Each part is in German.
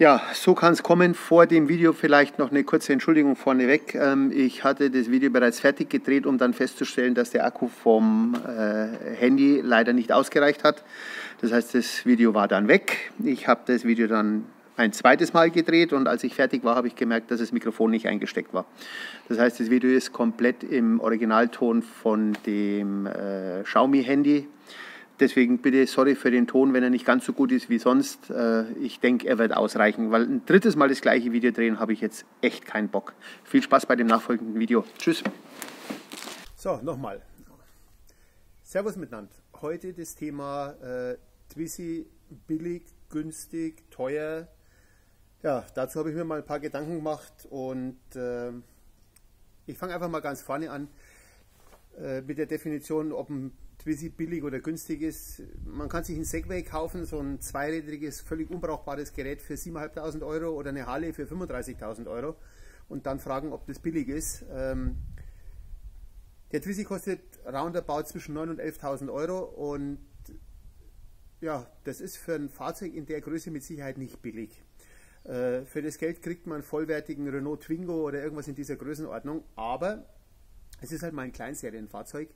Ja, so kann es kommen. Vor dem Video vielleicht noch eine kurze Entschuldigung vorneweg. Ähm, ich hatte das Video bereits fertig gedreht, um dann festzustellen, dass der Akku vom äh, Handy leider nicht ausgereicht hat. Das heißt, das Video war dann weg. Ich habe das Video dann ein zweites Mal gedreht und als ich fertig war, habe ich gemerkt, dass das Mikrofon nicht eingesteckt war. Das heißt, das Video ist komplett im Originalton von dem äh, Xiaomi-Handy Deswegen bitte sorry für den Ton, wenn er nicht ganz so gut ist wie sonst. Äh, ich denke, er wird ausreichen, weil ein drittes Mal das gleiche Video drehen habe ich jetzt echt keinen Bock. Viel Spaß bei dem nachfolgenden Video. Tschüss. So, nochmal. Servus miteinander. Heute das Thema äh, Twizy billig, günstig, teuer. Ja, dazu habe ich mir mal ein paar Gedanken gemacht und äh, ich fange einfach mal ganz vorne an äh, mit der Definition, ob ein Twizy billig oder günstig ist. Man kann sich ein Segway kaufen, so ein zweirädriges, völlig unbrauchbares Gerät für 7.500 Euro oder eine Harley für 35.000 Euro und dann fragen, ob das billig ist. Ähm, der Twizy kostet roundabout zwischen 9.000 und 11.000 Euro und ja, das ist für ein Fahrzeug in der Größe mit Sicherheit nicht billig. Äh, für das Geld kriegt man einen vollwertigen Renault Twingo oder irgendwas in dieser Größenordnung, aber es ist halt mal ein Kleinserienfahrzeug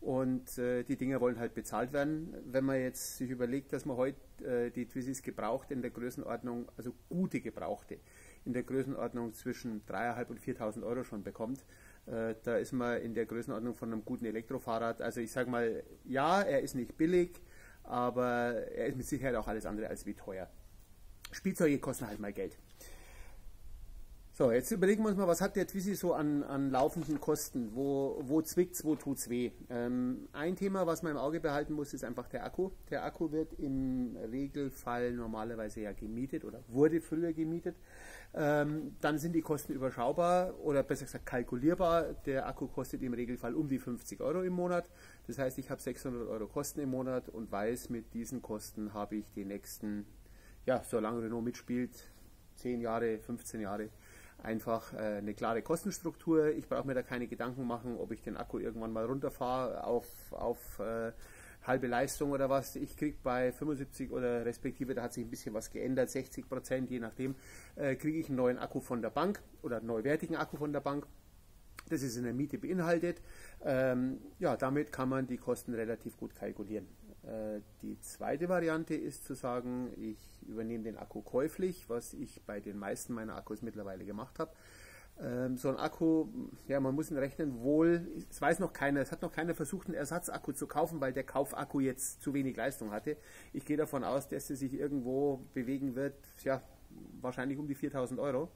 und äh, die Dinger wollen halt bezahlt werden. Wenn man jetzt sich überlegt, dass man heute äh, die Twizzies gebraucht in der Größenordnung, also gute gebrauchte, in der Größenordnung zwischen 3.500 und 4.000 Euro schon bekommt, äh, da ist man in der Größenordnung von einem guten Elektrofahrrad. Also ich sage mal, ja, er ist nicht billig, aber er ist mit Sicherheit auch alles andere als wie teuer. Spielzeuge kosten halt mal Geld. So, jetzt überlegen wir uns mal, was hat der Twizy so an, an laufenden Kosten? Wo, wo zwickt wo tut es weh? Ähm, ein Thema, was man im Auge behalten muss, ist einfach der Akku. Der Akku wird im Regelfall normalerweise ja gemietet oder wurde früher gemietet. Ähm, dann sind die Kosten überschaubar oder besser gesagt kalkulierbar. Der Akku kostet im Regelfall um die 50 Euro im Monat. Das heißt, ich habe 600 Euro Kosten im Monat und weiß, mit diesen Kosten habe ich die nächsten, ja, solange Renault mitspielt, 10 Jahre, 15 Jahre, einfach äh, eine klare Kostenstruktur. Ich brauche mir da keine Gedanken machen, ob ich den Akku irgendwann mal runterfahre auf, auf äh, halbe Leistung oder was. Ich kriege bei 75 oder respektive, da hat sich ein bisschen was geändert, 60 Prozent, je nachdem, äh, kriege ich einen neuen Akku von der Bank oder einen neuwertigen Akku von der Bank. Das ist in der Miete beinhaltet. Ähm, ja, damit kann man die Kosten relativ gut kalkulieren. Äh, die zweite Variante ist zu sagen, ich übernehme den Akku käuflich, was ich bei den meisten meiner Akkus mittlerweile gemacht habe. Ähm, so ein Akku, ja, man muss ihn rechnen, wohl, es weiß noch keiner, es hat noch keiner versucht, einen Ersatzakku zu kaufen, weil der Kaufakku jetzt zu wenig Leistung hatte. Ich gehe davon aus, dass er sich irgendwo bewegen wird, ja, wahrscheinlich um die 4000 Euro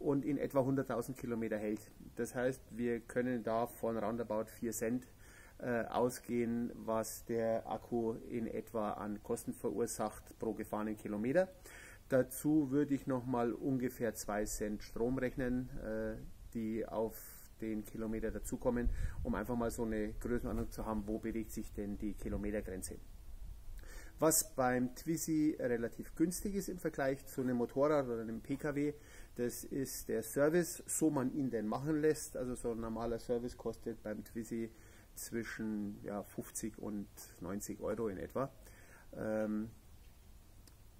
und in etwa 100.000 Kilometer hält. Das heißt, wir können da von roundabout 4 Cent ausgehen, was der Akku in etwa an Kosten verursacht pro gefahrenen Kilometer. Dazu würde ich nochmal ungefähr 2 Cent Strom rechnen, äh, die auf den Kilometer dazukommen, um einfach mal so eine Größenordnung zu haben, wo bewegt sich denn die Kilometergrenze. Was beim Twizy relativ günstig ist im Vergleich zu einem Motorrad oder einem Pkw, das ist der Service, so man ihn denn machen lässt. Also so ein normaler Service kostet beim Twizy zwischen ja, 50 und 90 Euro in etwa. Ähm,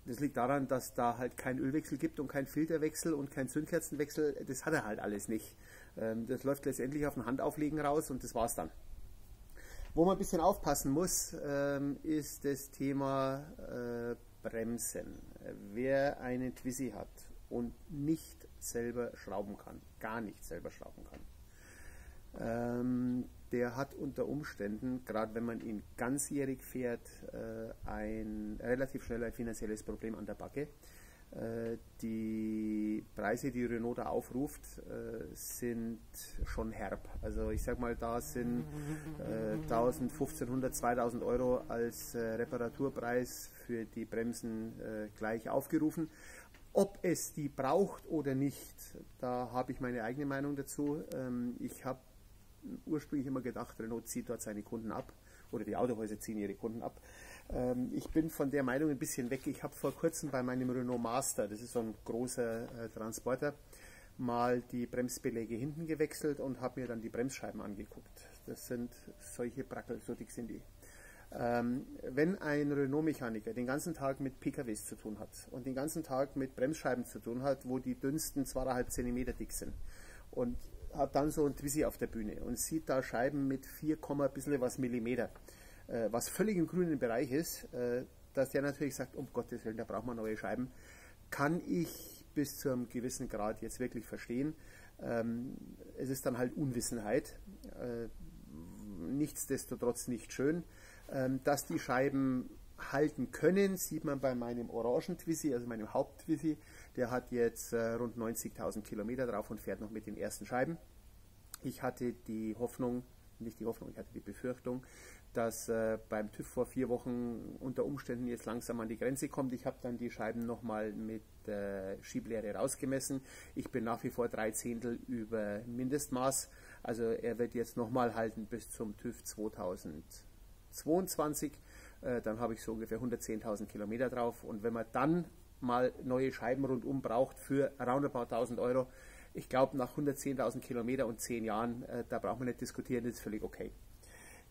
das liegt daran, dass da halt kein Ölwechsel gibt und kein Filterwechsel und kein Zündkerzenwechsel. Das hat er halt alles nicht. Ähm, das läuft letztendlich auf ein Handauflegen raus und das war's dann. Wo man ein bisschen aufpassen muss, ähm, ist das Thema äh, Bremsen. Wer einen Twizy hat und nicht selber schrauben kann, gar nicht selber schrauben kann, ähm, der hat unter Umständen, gerade wenn man ihn ganzjährig fährt, äh, ein relativ schnell ein finanzielles Problem an der Backe. Äh, die Preise, die Renault da aufruft, äh, sind schon herb. Also ich sag mal, da sind 1000, 1500, 2000 Euro als Reparaturpreis für die Bremsen gleich aufgerufen. Ob es die braucht oder nicht, da habe ich meine eigene Meinung dazu. Ähm, ich habe ursprünglich immer gedacht, Renault zieht dort seine Kunden ab oder die Autohäuser ziehen ihre Kunden ab. Ähm, ich bin von der Meinung ein bisschen weg. Ich habe vor kurzem bei meinem Renault Master, das ist so ein großer äh, Transporter, mal die Bremsbeläge hinten gewechselt und habe mir dann die Bremsscheiben angeguckt. Das sind solche Brackel, so dick sind die. Ähm, wenn ein Renault-Mechaniker den ganzen Tag mit PKWs zu tun hat und den ganzen Tag mit Bremsscheiben zu tun hat, wo die dünnsten 2,5 cm dick sind und hat dann so ein Twizy auf der Bühne und sieht da Scheiben mit 4, ein bisschen was Millimeter, äh, was völlig im grünen Bereich ist, äh, dass der natürlich sagt, um Gottes Willen, da braucht man neue Scheiben, kann ich bis zu einem gewissen Grad jetzt wirklich verstehen. Ähm, es ist dann halt Unwissenheit, äh, nichtsdestotrotz nicht schön. Ähm, dass die Scheiben halten können, sieht man bei meinem orangen Twizy, also meinem Haupt-Twizy. Der hat jetzt äh, rund 90.000 Kilometer drauf und fährt noch mit den ersten Scheiben. Ich hatte die Hoffnung, nicht die Hoffnung, ich hatte die Befürchtung, dass äh, beim TÜV vor vier Wochen unter Umständen jetzt langsam an die Grenze kommt. Ich habe dann die Scheiben nochmal mit äh, Schieblehre rausgemessen. Ich bin nach wie vor drei Zehntel über Mindestmaß. Also er wird jetzt nochmal halten bis zum TÜV 2022. Äh, dann habe ich so ungefähr 110.000 Kilometer drauf. Und wenn man dann mal neue Scheiben rundum braucht für roundabout 1000 Euro, ich glaube nach 110.000 Kilometer und 10 Jahren, äh, da braucht man nicht diskutieren, das ist völlig okay.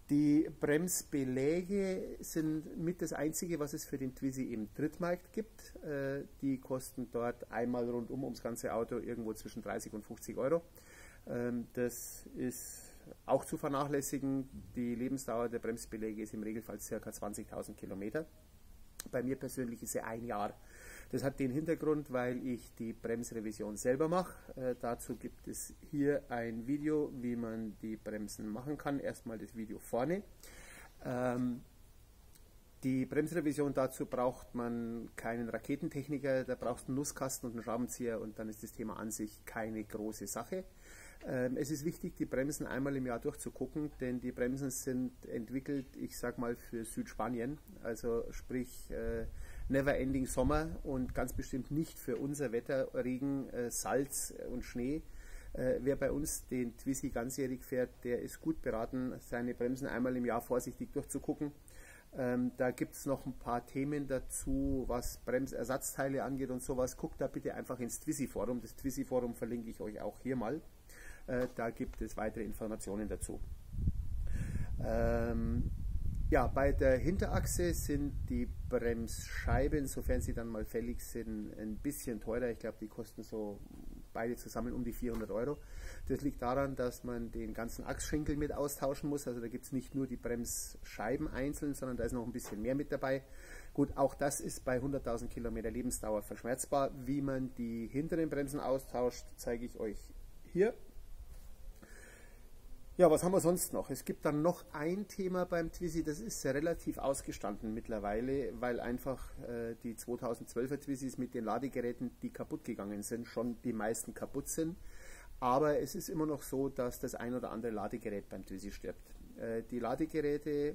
Die Bremsbeläge sind mit das einzige, was es für den Twizy im Drittmarkt gibt. Äh, die kosten dort einmal rundum ums ganze Auto irgendwo zwischen 30 und 50 Euro. Ähm, das ist auch zu vernachlässigen. Die Lebensdauer der Bremsbeläge ist im Regelfall ca. 20.000 Kilometer. Bei mir persönlich ist sie ein Jahr. Das hat den Hintergrund, weil ich die Bremsrevision selber mache. Äh, dazu gibt es hier ein Video, wie man die Bremsen machen kann. Erstmal das Video vorne. Ähm, die Bremsrevision dazu braucht man keinen Raketentechniker, da brauchst du einen Nusskasten und einen Schraubenzieher und dann ist das Thema an sich keine große Sache. Ähm, es ist wichtig, die Bremsen einmal im Jahr durchzugucken, denn die Bremsen sind entwickelt, ich sag mal, für Südspanien, also sprich äh, Never Ending Sommer und ganz bestimmt nicht für unser Wetter, Regen, äh, Salz und Schnee. Äh, wer bei uns den Twizy ganzjährig fährt, der ist gut beraten, seine Bremsen einmal im Jahr vorsichtig durchzugucken. Ähm, da gibt es noch ein paar Themen dazu, was Bremsersatzteile angeht und sowas. Guckt da bitte einfach ins Twizy-Forum. Das Twizy-Forum verlinke ich euch auch hier mal. Äh, da gibt es weitere Informationen dazu. Ähm, ja, bei der Hinterachse sind die Bremsscheiben, sofern sie dann mal fällig sind, ein bisschen teurer. Ich glaube, die kosten so beide zusammen um die 400 Euro. Das liegt daran, dass man den ganzen Achsschenkel mit austauschen muss. Also da gibt es nicht nur die Bremsscheiben einzeln, sondern da ist noch ein bisschen mehr mit dabei. Gut, auch das ist bei 100.000 Kilometer Lebensdauer verschmerzbar. Wie man die hinteren Bremsen austauscht, zeige ich euch hier. Ja, was haben wir sonst noch? Es gibt dann noch ein Thema beim Twizy, das ist relativ ausgestanden mittlerweile, weil einfach äh, die 2012er Twizys mit den Ladegeräten, die kaputt gegangen sind, schon die meisten kaputt sind. Aber es ist immer noch so, dass das ein oder andere Ladegerät beim Twizy stirbt. Äh, die Ladegeräte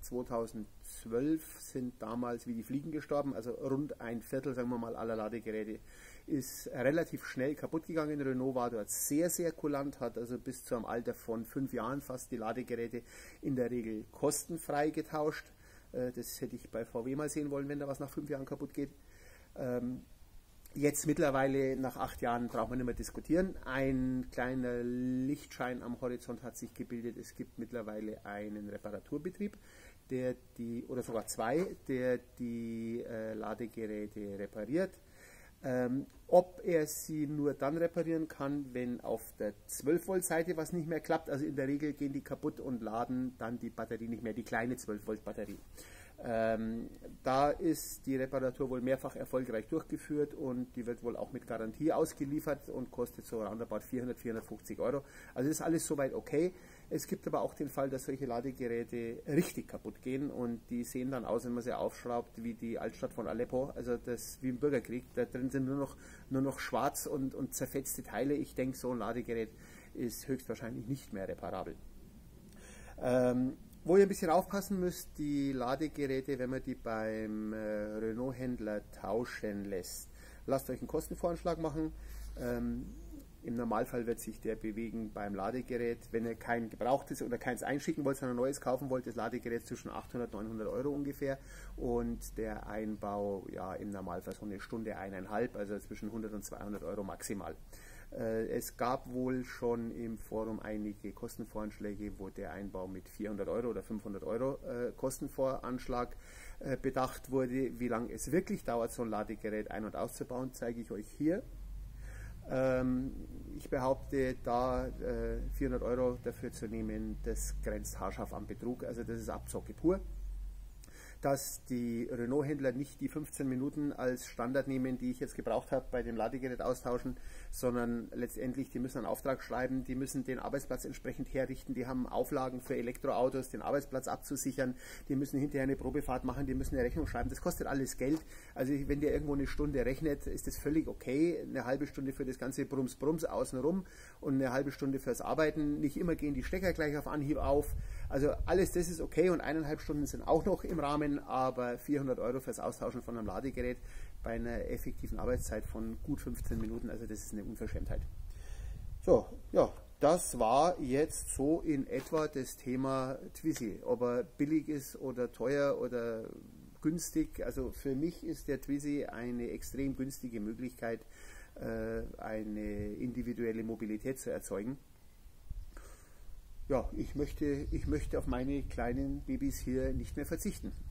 2012 sind damals wie die Fliegen gestorben, also rund ein Viertel, sagen wir mal, aller Ladegeräte ist relativ schnell kaputt gegangen. Renault war dort sehr, sehr kulant, hat also bis zu einem Alter von fünf Jahren fast die Ladegeräte in der Regel kostenfrei getauscht. Äh, das hätte ich bei VW mal sehen wollen, wenn da was nach fünf Jahren kaputt geht. Ähm, jetzt mittlerweile nach acht Jahren braucht man nicht mehr diskutieren. Ein kleiner Lichtschein am Horizont hat sich gebildet. Es gibt mittlerweile einen Reparaturbetrieb, der die, oder sogar zwei, der die äh, Ladegeräte repariert. Ähm, ob er sie nur dann reparieren kann, wenn auf der 12 Volt Seite was nicht mehr klappt. Also in der Regel gehen die kaputt und laden dann die Batterie nicht mehr, die kleine 12 Volt Batterie. Ähm, da ist die Reparatur wohl mehrfach erfolgreich durchgeführt und die wird wohl auch mit Garantie ausgeliefert und kostet so roundabout 400, 450 Euro. Also ist alles soweit okay. Es gibt aber auch den Fall, dass solche Ladegeräte richtig kaputt gehen und die sehen dann aus, wenn man sie aufschraubt, wie die Altstadt von Aleppo, also das wie im Bürgerkrieg. Da drin sind nur noch, nur noch schwarz und, und zerfetzte Teile. Ich denke, so ein Ladegerät ist höchstwahrscheinlich nicht mehr reparabel. Ähm, wo ihr ein bisschen aufpassen müsst, die Ladegeräte, wenn man die beim äh, Renault-Händler tauschen lässt. Lasst euch einen Kostenvoranschlag machen. Ähm, Im Normalfall wird sich der bewegen beim Ladegerät, wenn ihr kein gebrauchtes oder keins einschicken wollt, sondern ein neues kaufen wollt, das Ladegerät zwischen 800 und 900 Euro ungefähr und der Einbau ja im Normalfall so eine Stunde, eineinhalb, also zwischen 100 und 200 Euro maximal. Äh, es gab wohl schon im Forum einige Kostenvoranschläge, wo der Einbau mit 400 Euro oder 500 Euro äh, Kostenvoranschlag äh, bedacht wurde. Wie lange es wirklich dauert, so ein Ladegerät ein- und auszubauen, zeige ich euch hier. Ähm, ich behaupte, da 400 Euro dafür zu nehmen, das grenzt haarscharf an Betrug. Also das ist Abzocke pur dass die Renault-Händler nicht die 15 Minuten als Standard nehmen, die ich jetzt gebraucht habe bei dem Ladegerät austauschen, sondern letztendlich, die müssen einen Auftrag schreiben, die müssen den Arbeitsplatz entsprechend herrichten, die haben Auflagen für Elektroautos, den Arbeitsplatz abzusichern, die müssen hinterher eine Probefahrt machen, die müssen eine Rechnung schreiben, das kostet alles Geld. Also wenn der irgendwo eine Stunde rechnet, ist das völlig okay, eine halbe Stunde für das ganze Brums-Brums außenrum und eine halbe Stunde fürs Arbeiten. Nicht immer gehen die Stecker gleich auf Anhieb auf. Also alles das ist okay und eineinhalb Stunden sind auch noch im Rahmen, aber 400 Euro fürs Austauschen von einem Ladegerät bei einer effektiven Arbeitszeit von gut 15 Minuten, also das ist eine Unverschämtheit. So, ja, das war jetzt so in etwa das Thema Twizy. Ob er billig ist oder teuer oder günstig. Also für mich ist der Twizy eine extrem günstige Möglichkeit, äh, eine individuelle Mobilität zu erzeugen. Ja, ich möchte, ich möchte auf meine kleinen Babys hier nicht mehr verzichten.